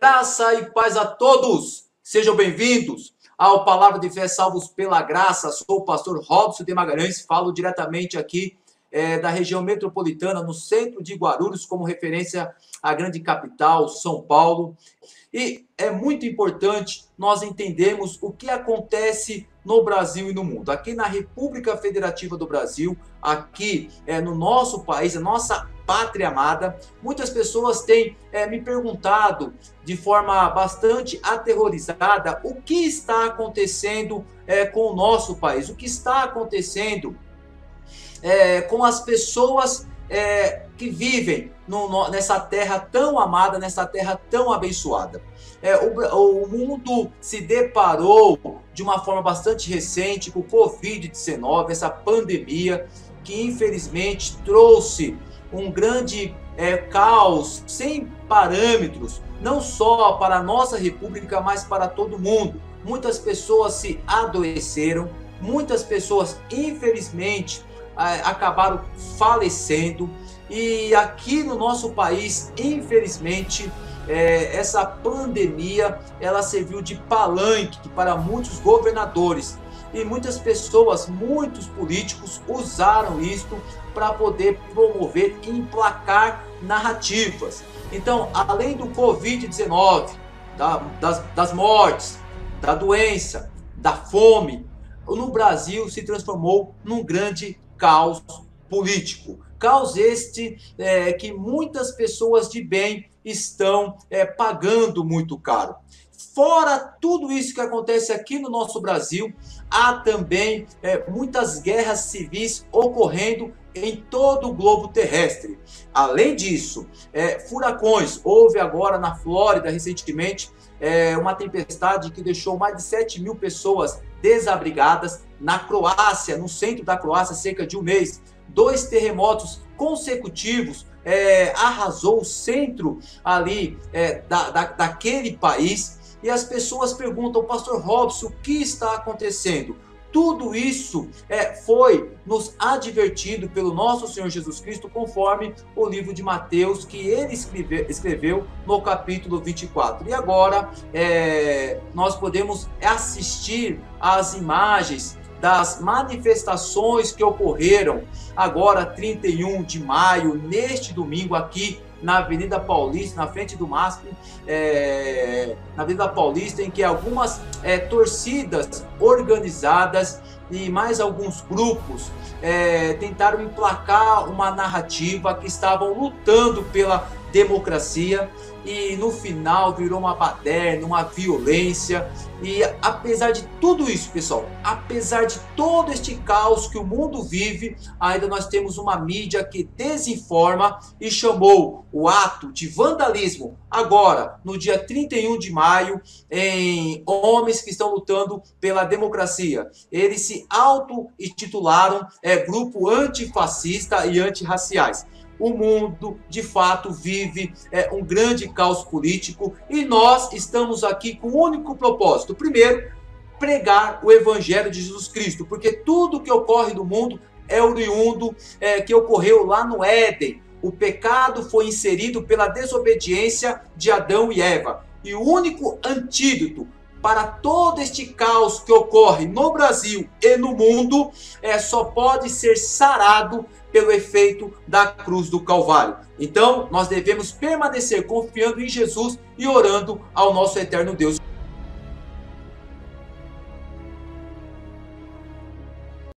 Graça e paz a todos. Sejam bem-vindos ao Palavra de Fé Salvos pela Graça. Sou o pastor Robson de Magalhães, falo diretamente aqui é, da região metropolitana, no centro de Guarulhos, como referência à grande capital, São Paulo. E é muito importante nós entendermos o que acontece no Brasil e no mundo. Aqui na República Federativa do Brasil, aqui é, no nosso país, a nossa pátria amada, muitas pessoas têm é, me perguntado de forma bastante aterrorizada o que está acontecendo é, com o nosso país, o que está acontecendo é, com as pessoas é, que vivem no, nessa terra tão amada, nessa terra tão abençoada. É, o, o, mundo se deparou de uma forma bastante recente com o Covid-19, essa pandemia que infelizmente trouxe um grande é, caos sem parâmetros, não só para a nossa república, mas para todo mundo. Muitas pessoas se adoeceram, muitas pessoas, infelizmente, acabaram falecendo. E aqui no nosso país, infelizmente, é, essa pandemia ela serviu de palanque para muitos governadores e muitas pessoas, muitos políticos usaram isto para poder promover e emplacar narrativas. Então, além do Covid-19, da, das, das mortes, da doença, da fome, no Brasil se transformou num grande caos político. Caos este é, que muitas pessoas de bem estão é, pagando muito caro. Fora tudo isso que acontece aqui no nosso Brasil, há também é, muitas guerras civis ocorrendo em todo o globo terrestre. Além disso, é, furacões. Houve agora na Flórida, recentemente, é, uma tempestade que deixou mais de 7 mil pessoas desabrigadas. Na Croácia, no centro da Croácia, cerca de um mês, dois terremotos consecutivos é, arrasou o centro ali é, da, da, daquele país. E as pessoas perguntam, Pastor Robson, o que está acontecendo? Tudo isso é, foi nos advertido pelo nosso Senhor Jesus Cristo, conforme o livro de Mateus, que ele escreve, escreveu no capítulo 24. E agora é, nós podemos assistir às imagens das manifestações que ocorreram agora, 31 de maio, neste domingo aqui na Avenida Paulista, na frente do MASP, é, na Avenida Paulista, em que algumas é, torcidas organizadas e mais alguns grupos é, tentaram emplacar uma narrativa que estavam lutando pela democracia e no final virou uma baderna, uma violência. E apesar de tudo isso, pessoal, apesar de todo este caos que o mundo vive, ainda nós temos uma mídia que desinforma e chamou o ato de vandalismo agora, no dia 31 de maio, em homens que estão lutando pela democracia. Eles se auto-intitularam é, grupo antifascista e antirraciais o mundo de fato vive é, um grande caos político e nós estamos aqui com um único propósito. Primeiro, pregar o evangelho de Jesus Cristo, porque tudo que ocorre no mundo é oriundo é, que ocorreu lá no Éden. O pecado foi inserido pela desobediência de Adão e Eva. E o único antídoto para todo este caos que ocorre no Brasil e no mundo é, só pode ser sarado pelo efeito da cruz do Calvário. Então, nós devemos permanecer confiando em Jesus e orando ao nosso eterno Deus.